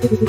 the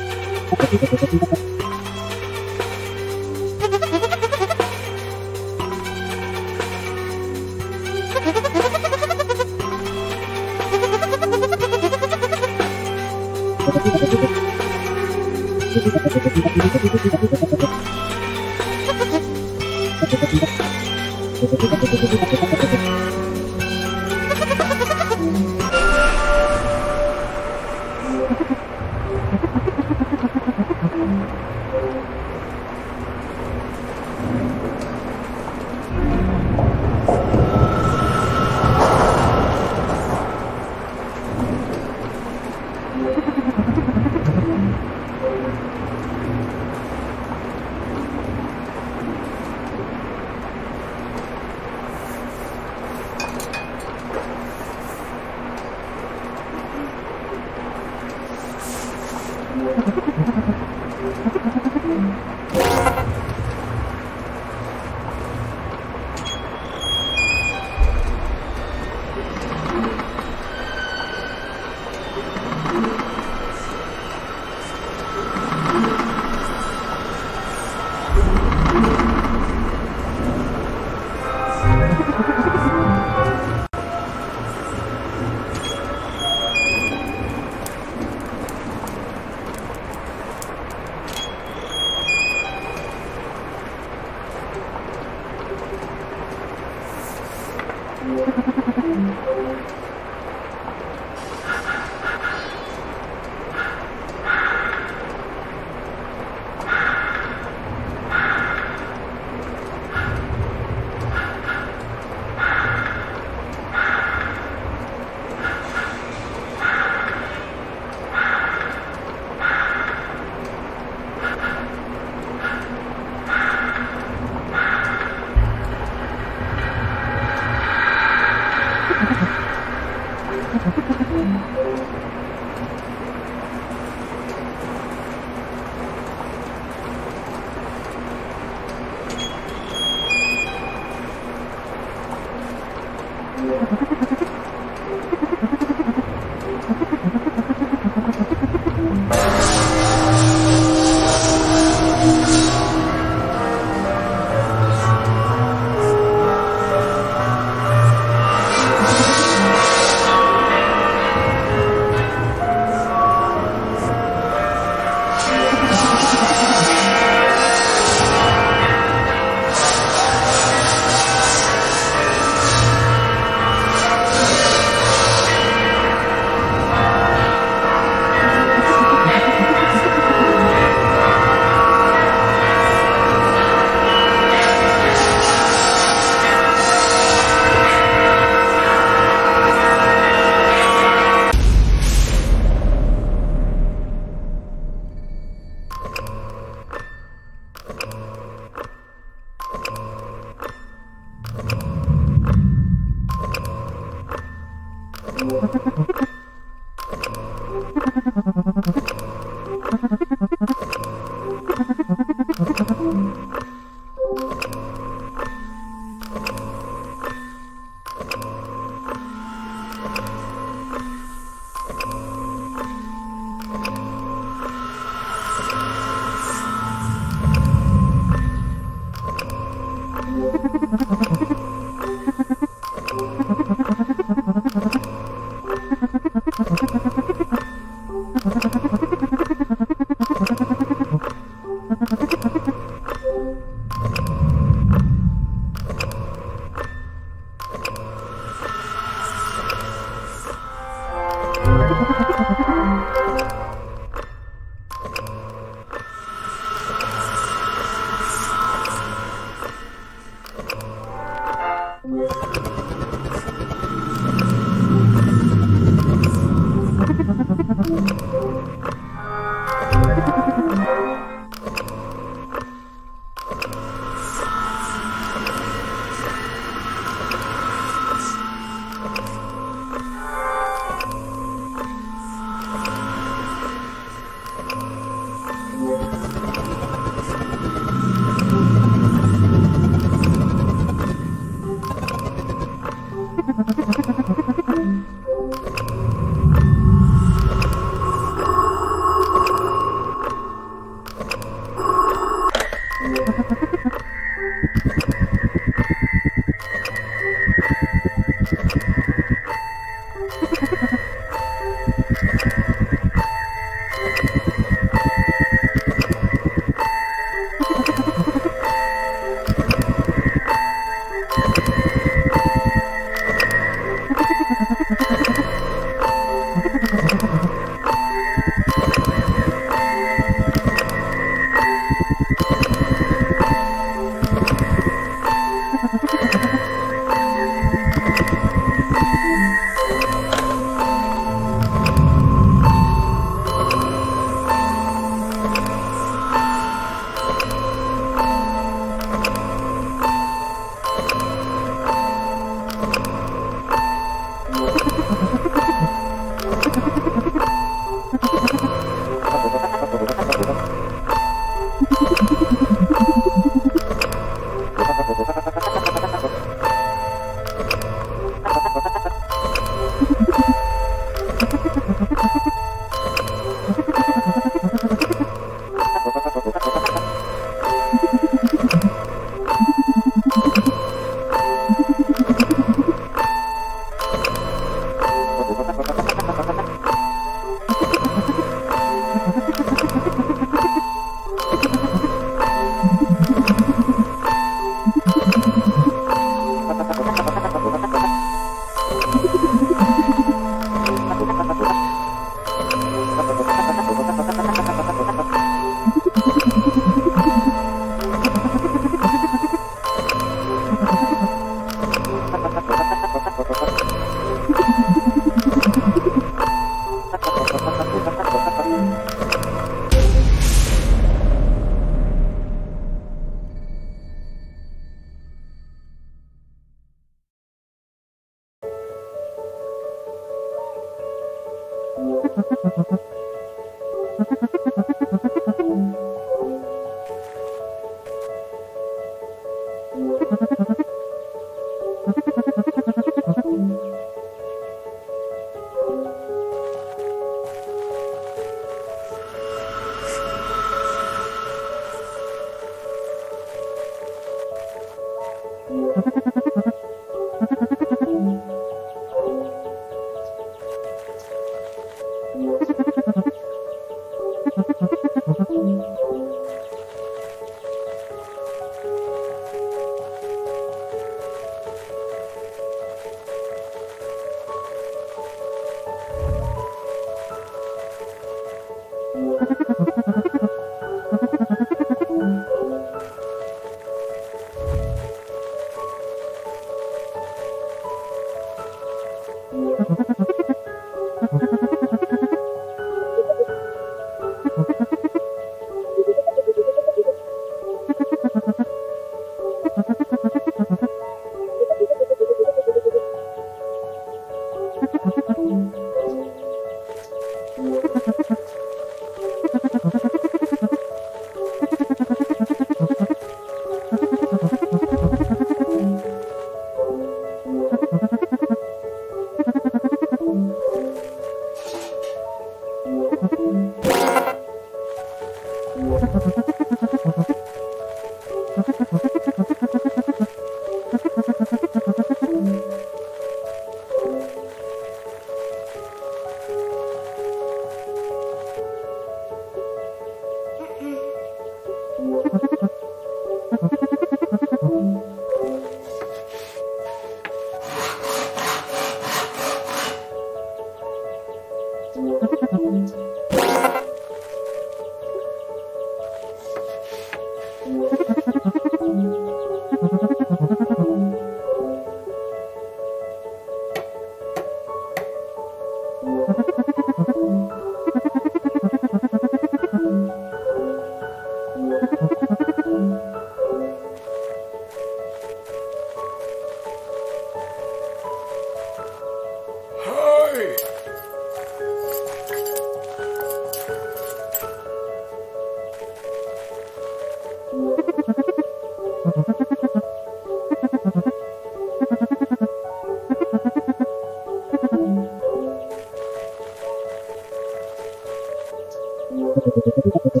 Thank.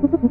フフフフ。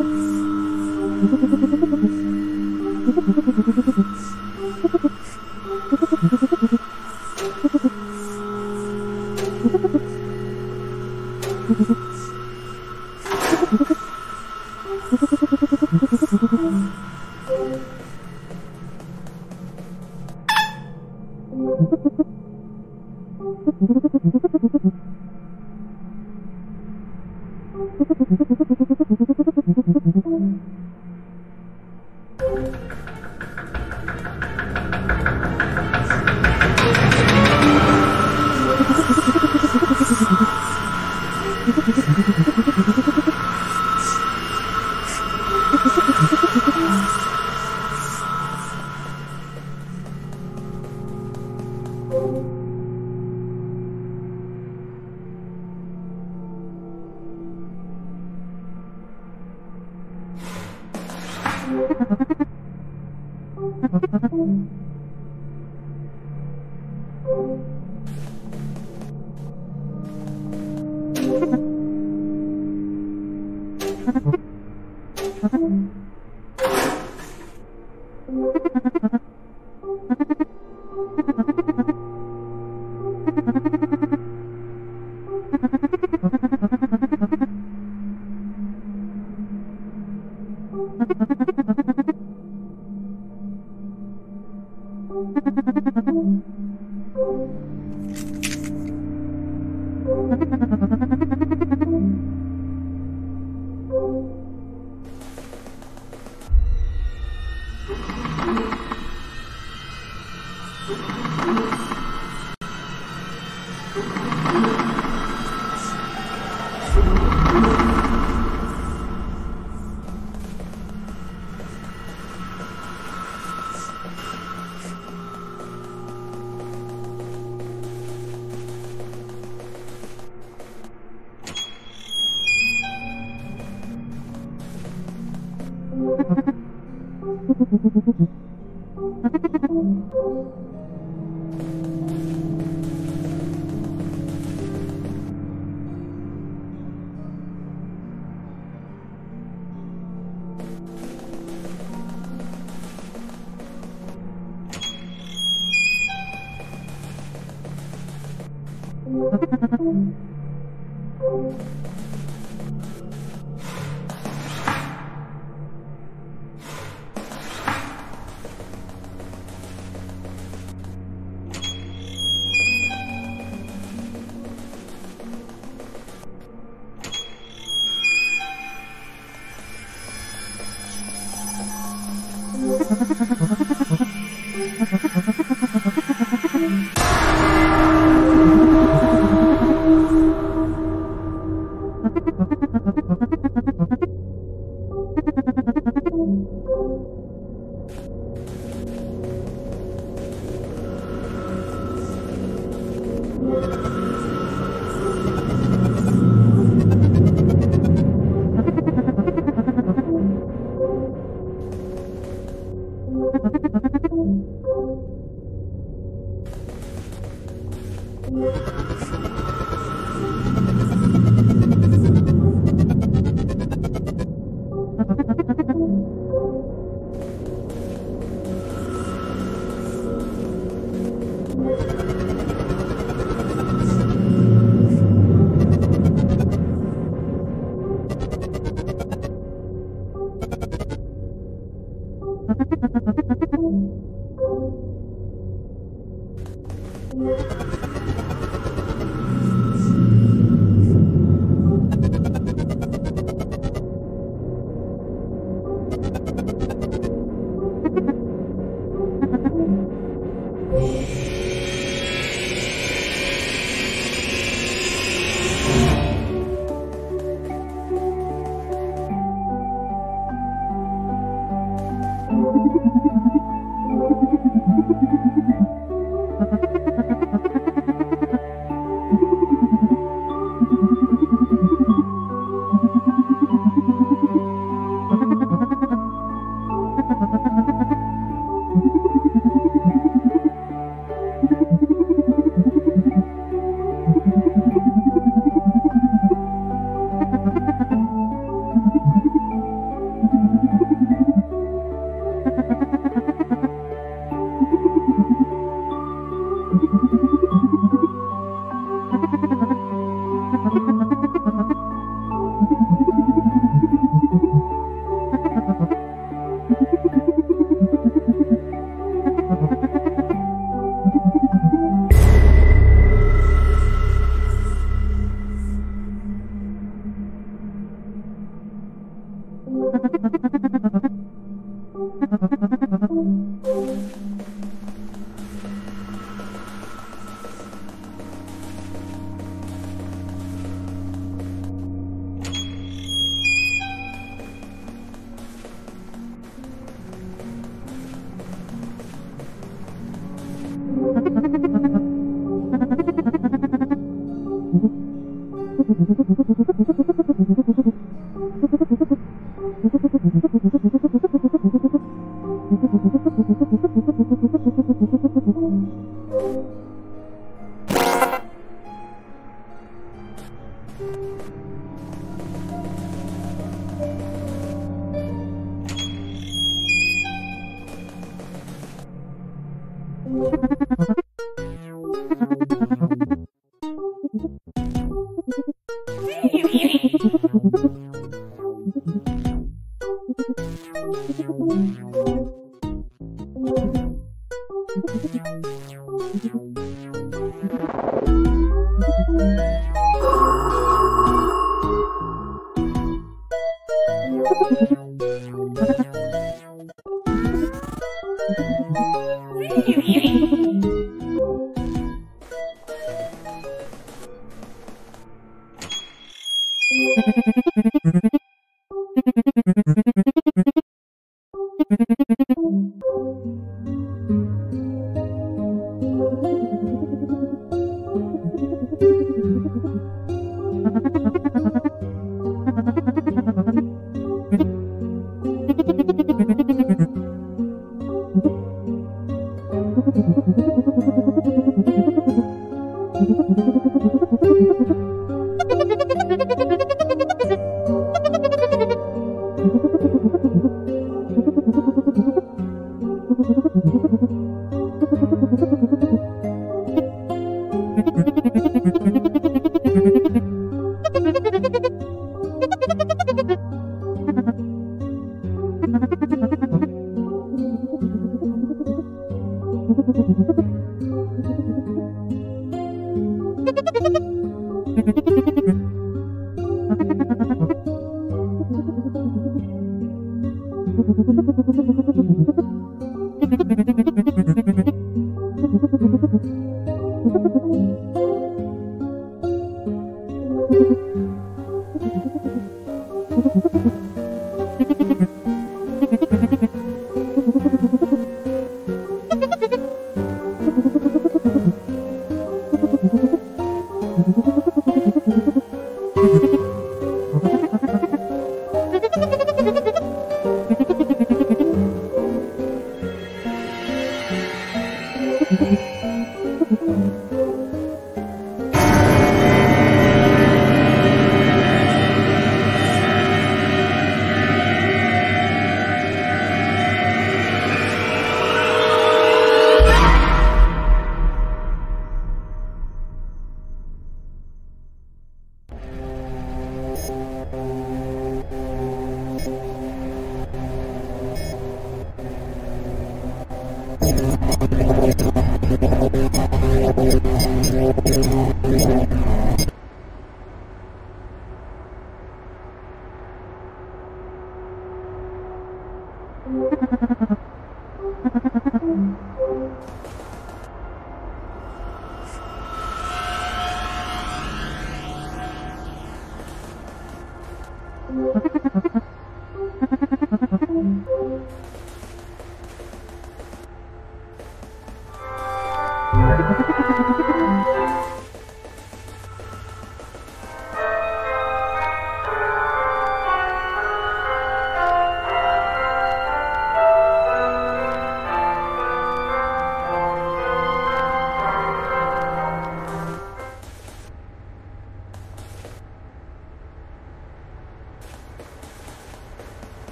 フフフフフ。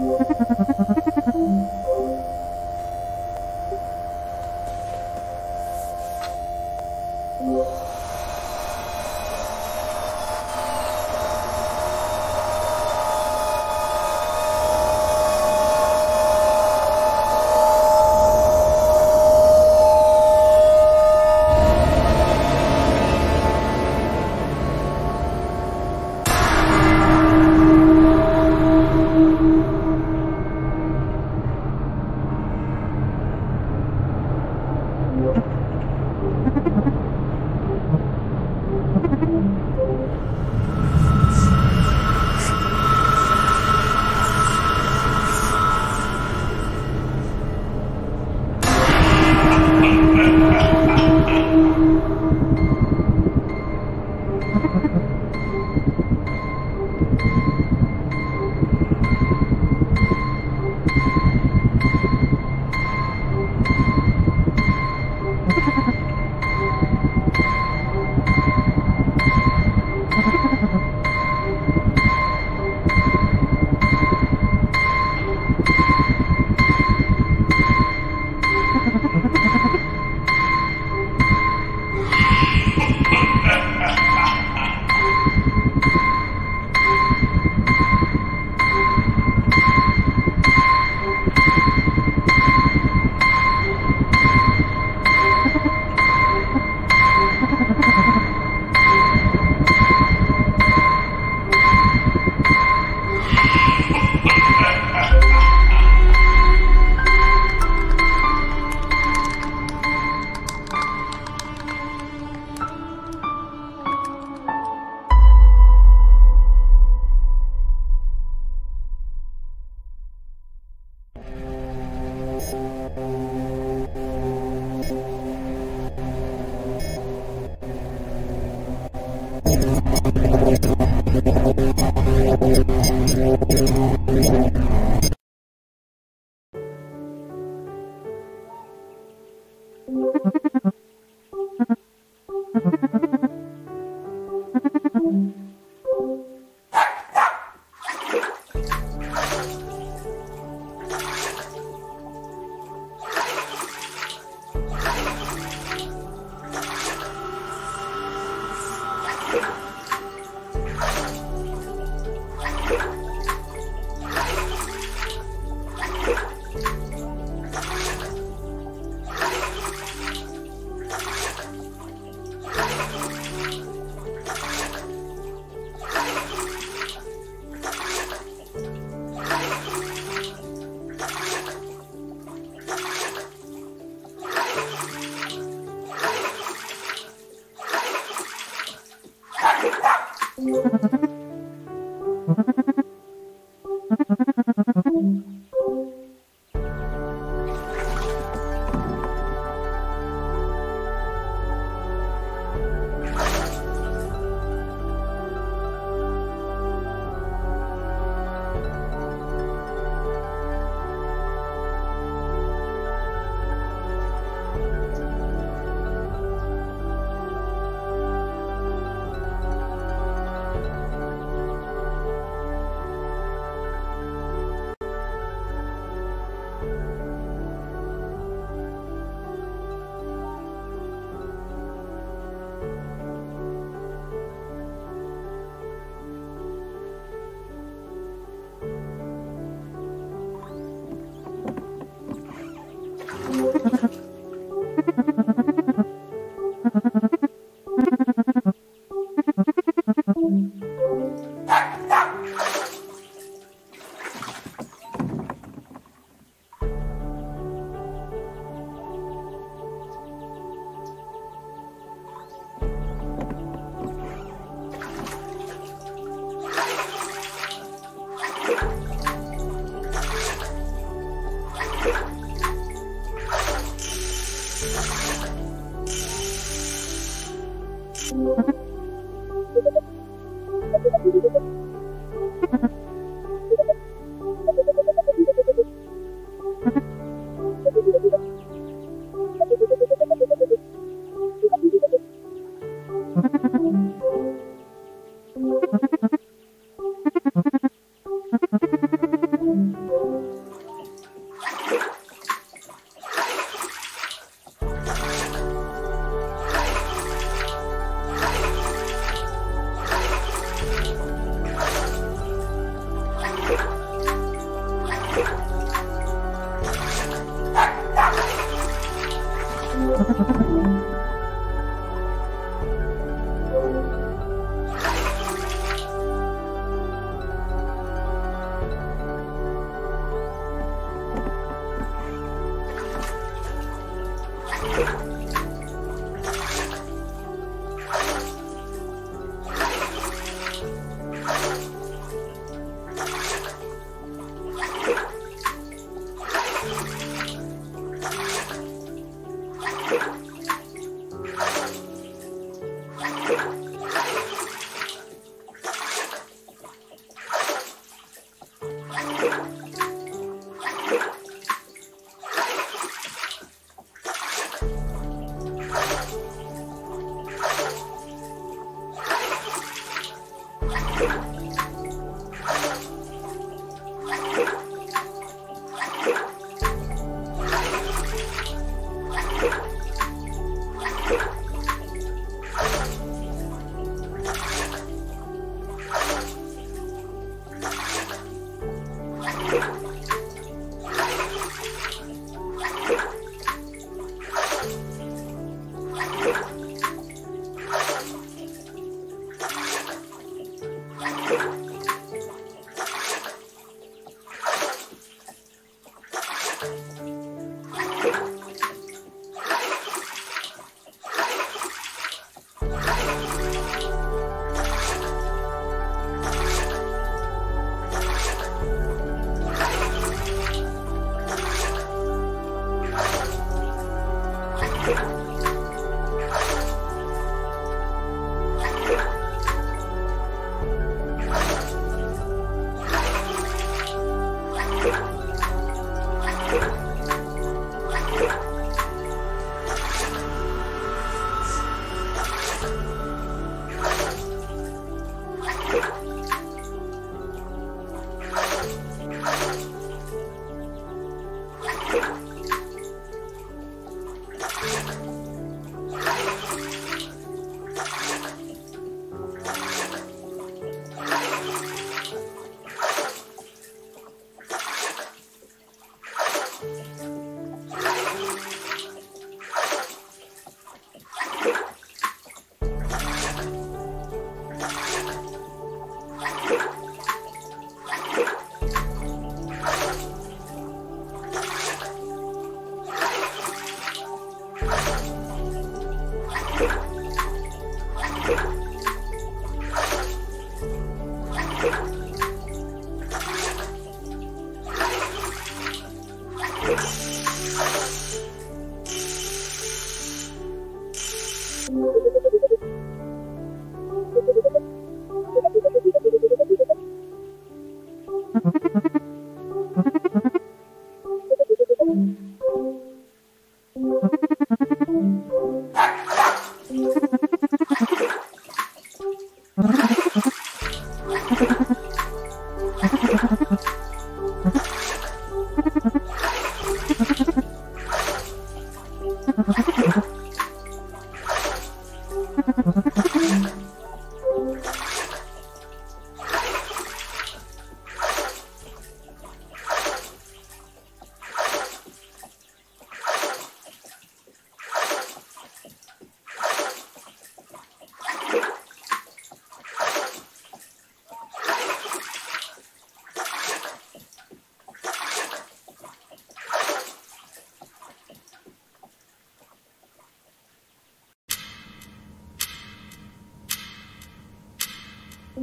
Thank you.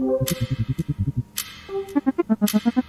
Thank you.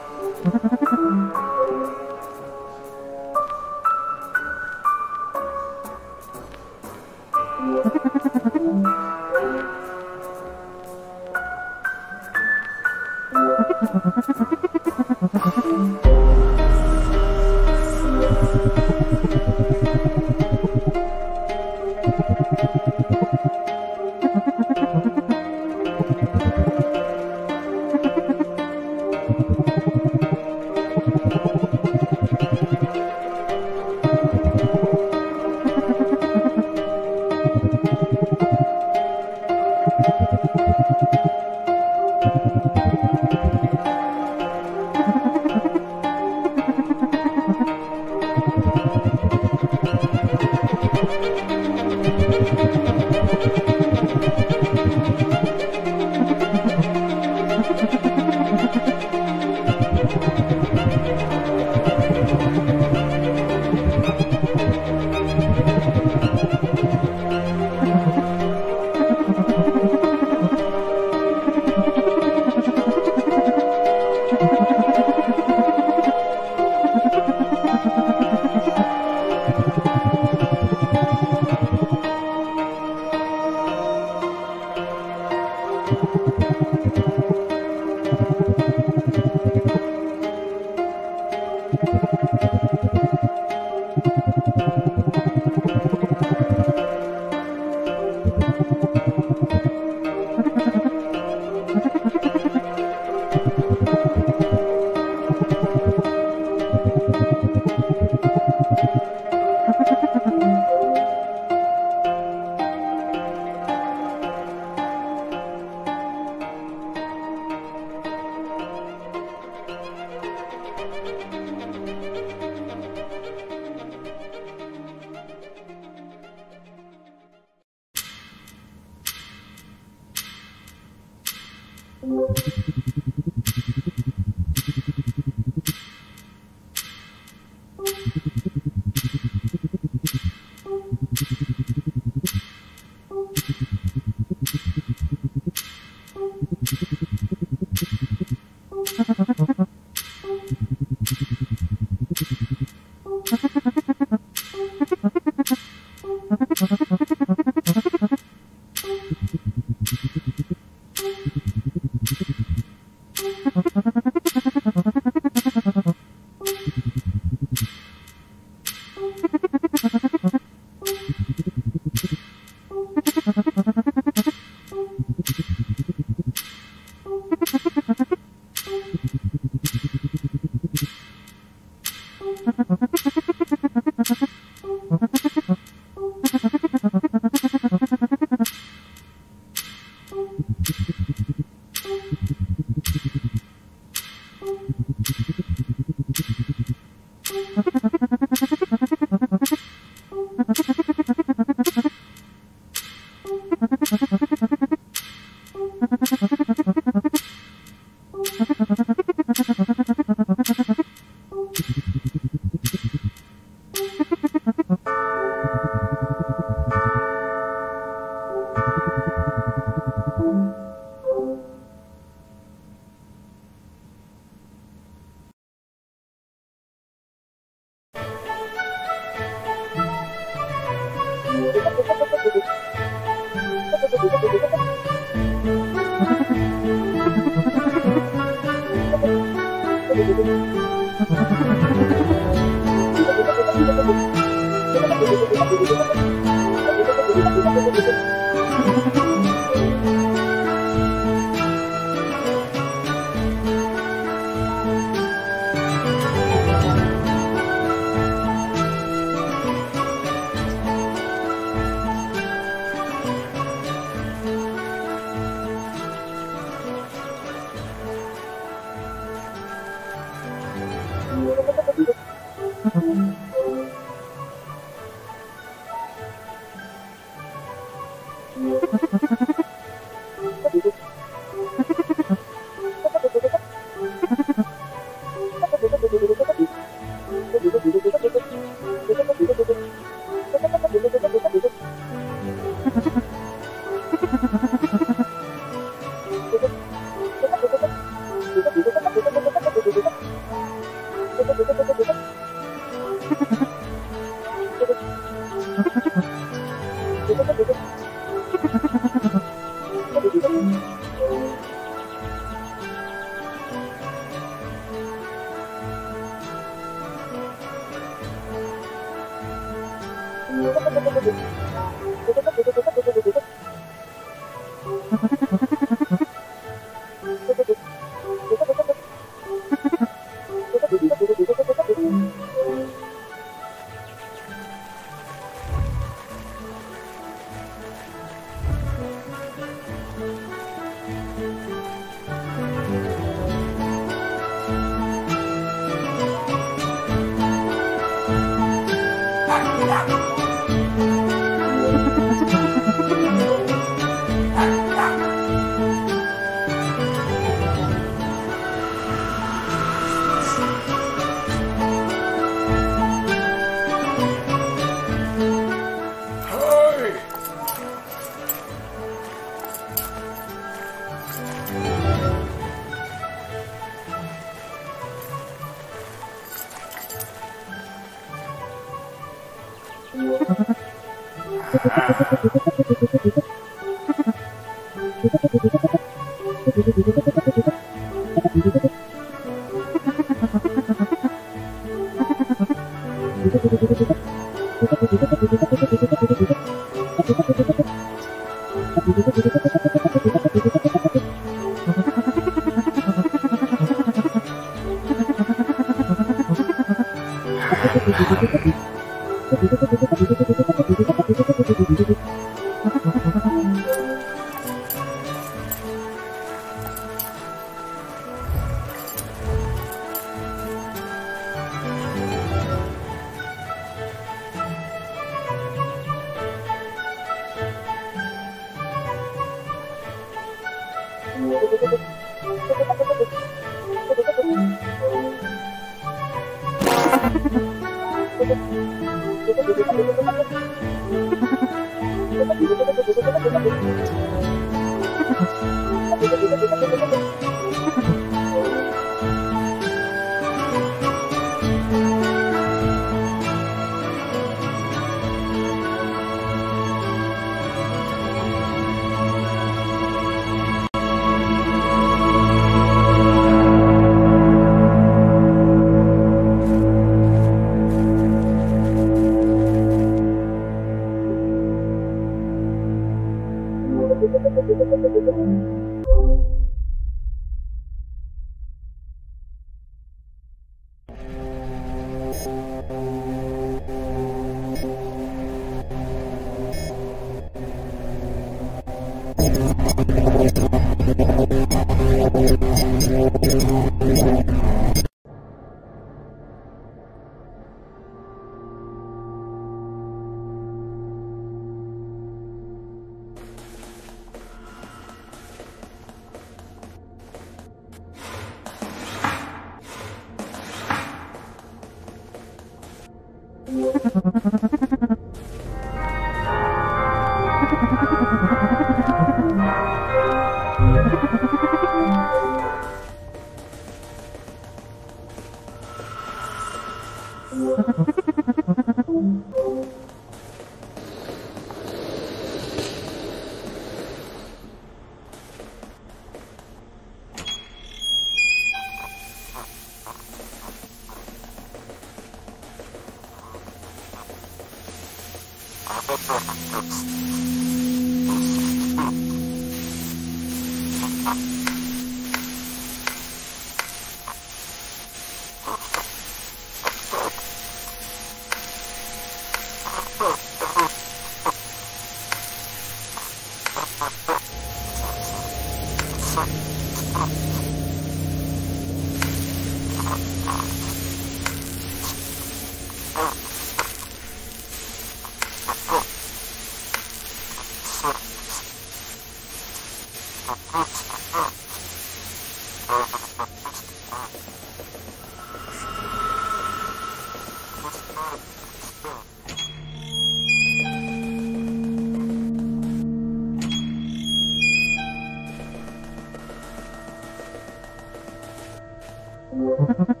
Thank you.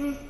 Mm.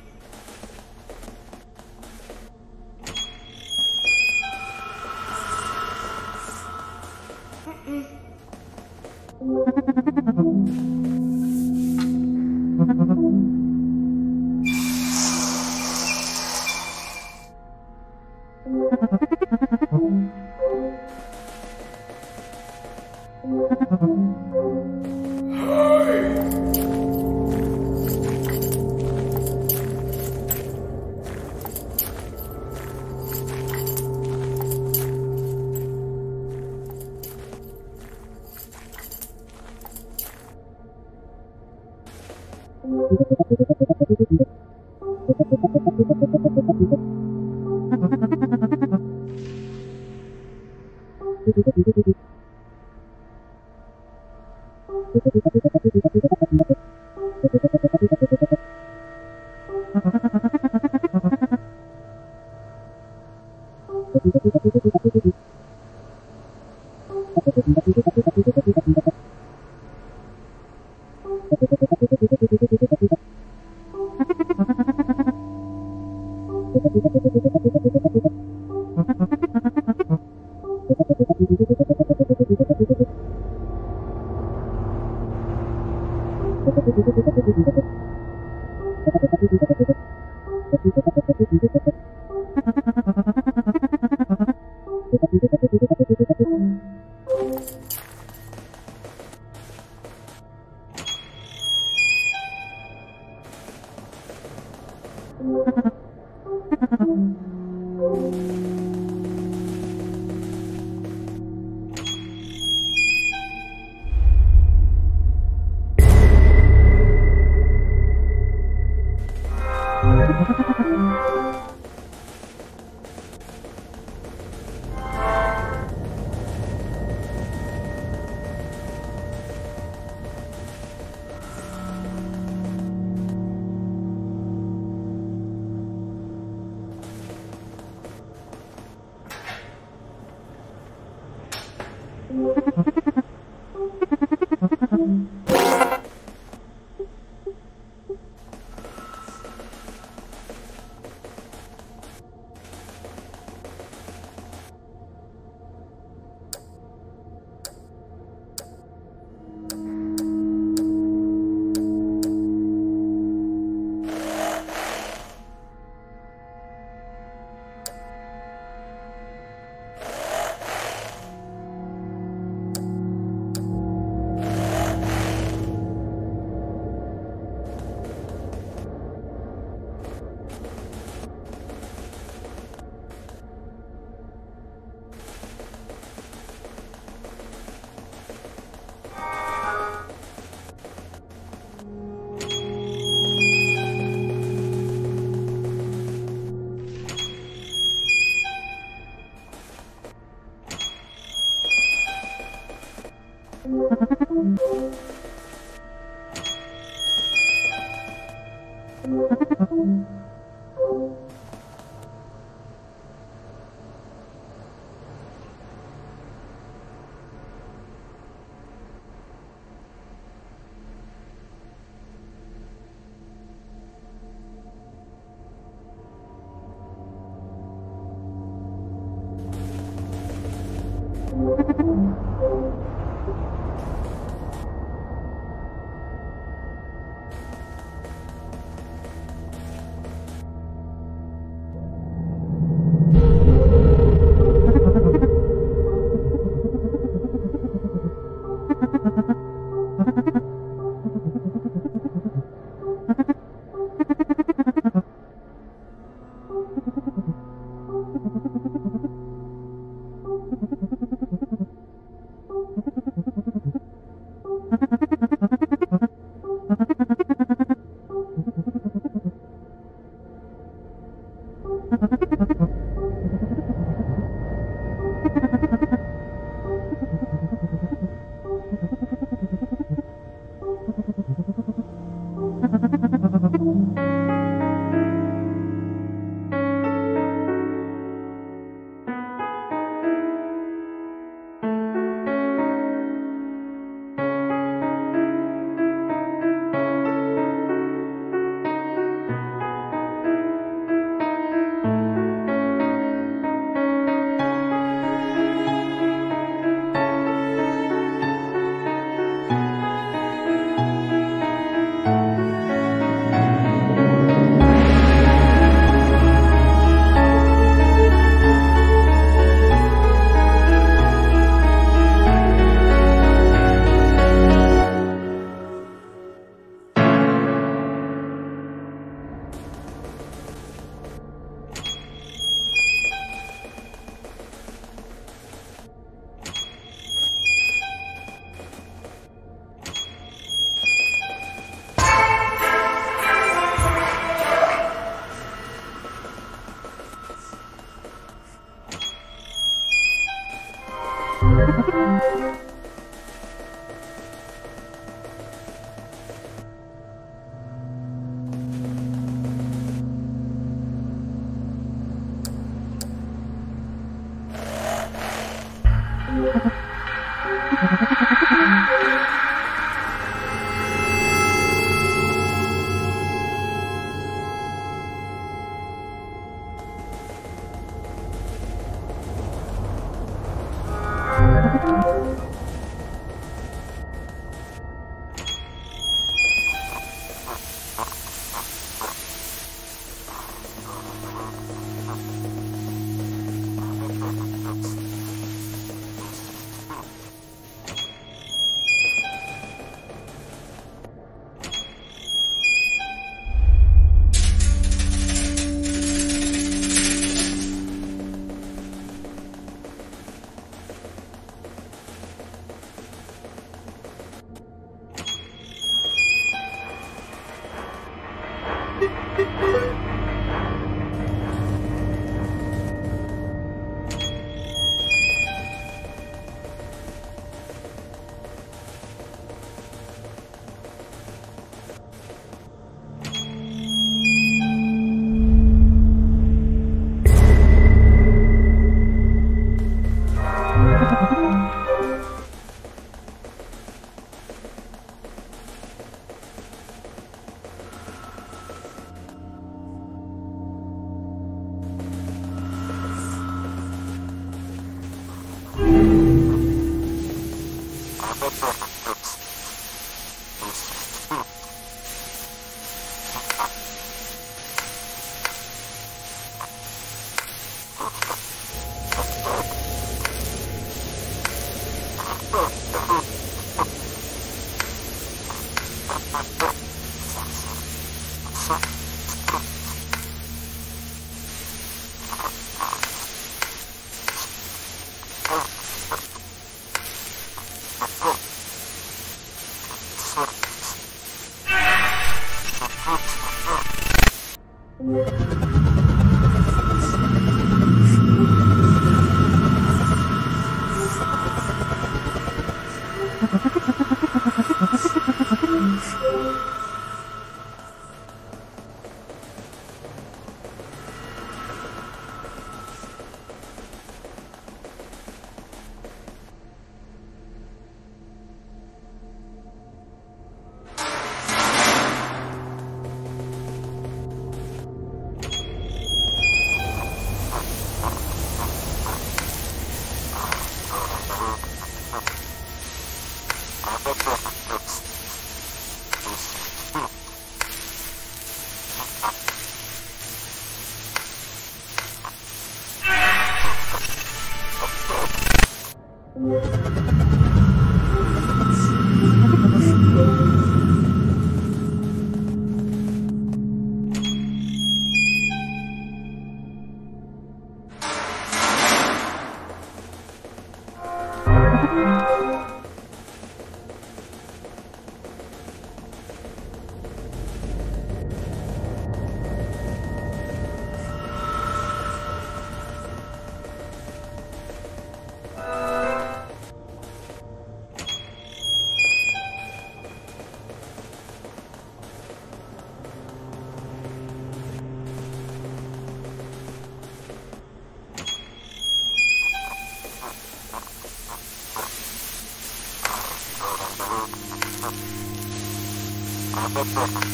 Thank you.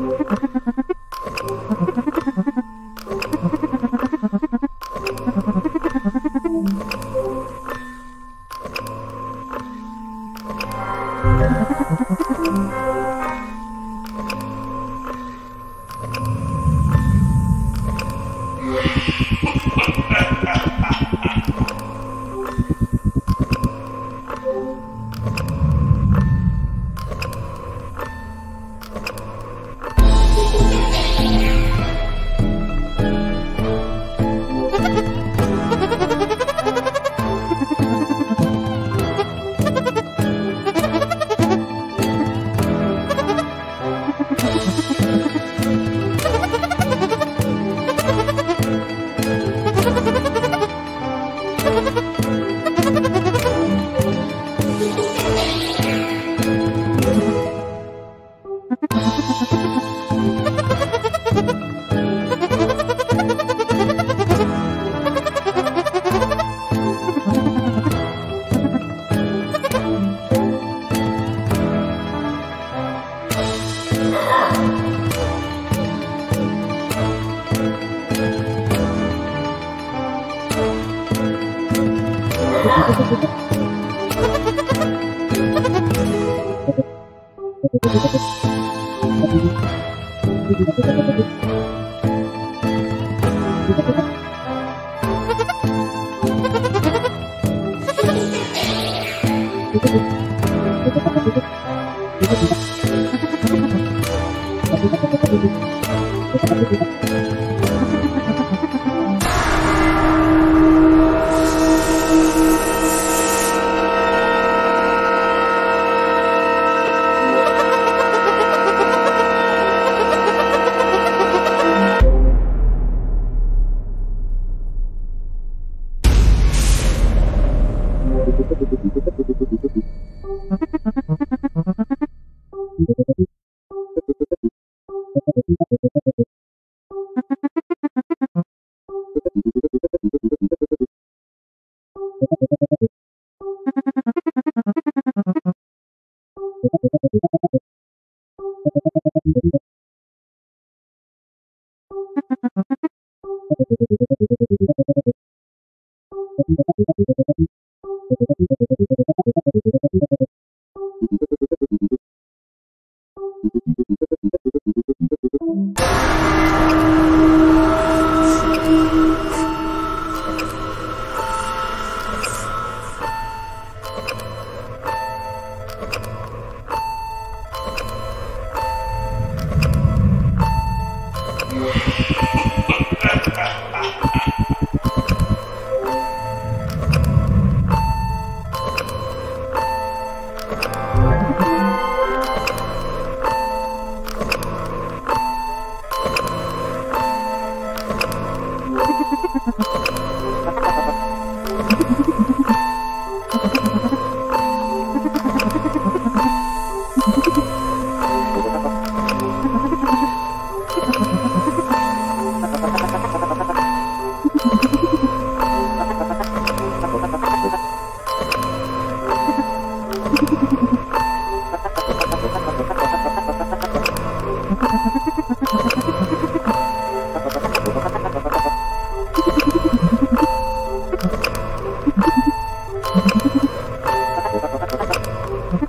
Thank you.